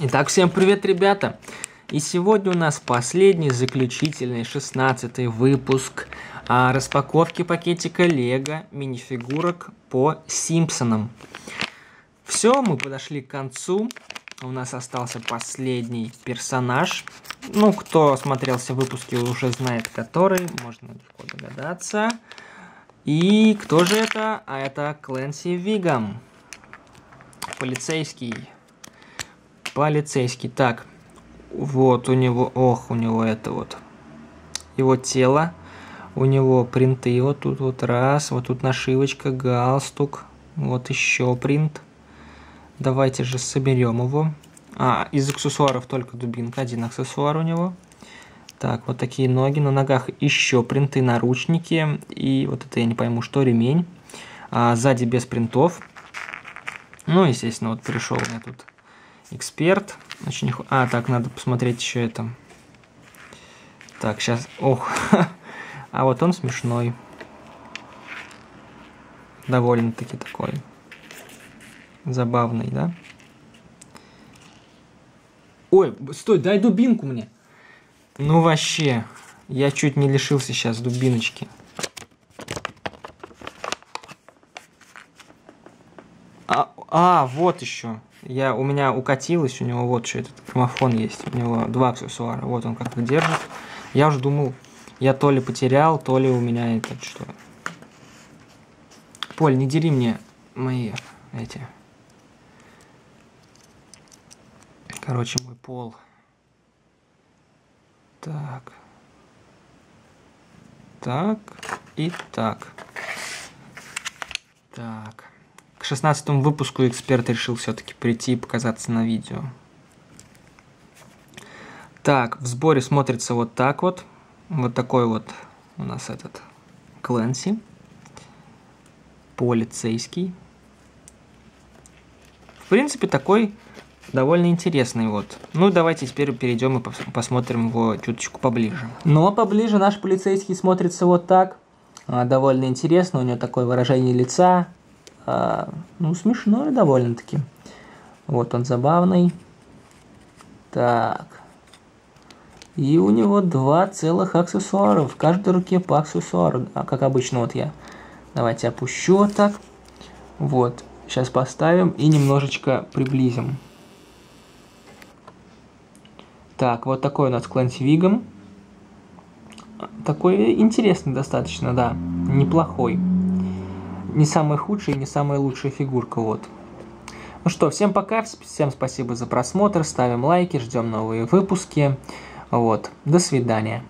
Итак, всем привет, ребята! И сегодня у нас последний, заключительный, 16 выпуск о распаковке пакетика Лего минифигурок по Симпсонам. Все, мы подошли к концу. У нас остался последний персонаж. Ну, кто смотрелся выпуски, уже знает который, можно легко догадаться. И кто же это? А это Кленси Вигам. Полицейский. Полицейский. Так, вот у него, ох, у него это вот. Его тело. У него принты. Вот тут вот раз. Вот тут нашивочка, галстук. Вот еще принт. Давайте же соберем его. А, из аксессуаров только дубинка. Один аксессуар у него. Так, вот такие ноги. На ногах еще принты, наручники. И вот это я не пойму, что, ремень. А сзади без принтов. Ну, естественно, вот пришел меня тут эксперт. Очень... А, так, надо посмотреть еще это. Так, сейчас... Ох, а вот он смешной. Довольно-таки такой. Забавный, да? Ой, стой, дай дубинку мне. Ну вообще, я чуть не лишился сейчас дубиночки. А, а вот еще. Я, у меня укатилось, у него вот что, этот граммофон есть. У него два аксессуара. Вот он как-то держит. Я уже думал, я то ли потерял, то ли у меня это что. Поль, не дери мне мои эти Короче, мой пол. Так. Так. И так. Так. Шестнадцатому выпуску эксперт решил все-таки прийти и показаться на видео. Так, в сборе смотрится вот так вот. Вот такой вот у нас этот Кленси. Полицейский. В принципе, такой довольно интересный вот. Ну, давайте теперь перейдем и посмотрим его чуточку поближе. А поближе наш полицейский смотрится вот так. А, довольно интересно, у него такое выражение лица. А, ну, смешное довольно-таки. Вот он забавный. Так. И у него два целых аксессуара. В каждой руке по аксессуару. А как обычно вот я. Давайте опущу вот так. Вот. Сейчас поставим и немножечко приблизим. Так, вот такой у нас Клэнси Вигом. Такой интересный достаточно, да. Неплохой. Не самая худшая и не самая лучшая фигурка, вот. Ну что, всем пока, всем спасибо за просмотр, ставим лайки, ждем новые выпуски. Вот, до свидания.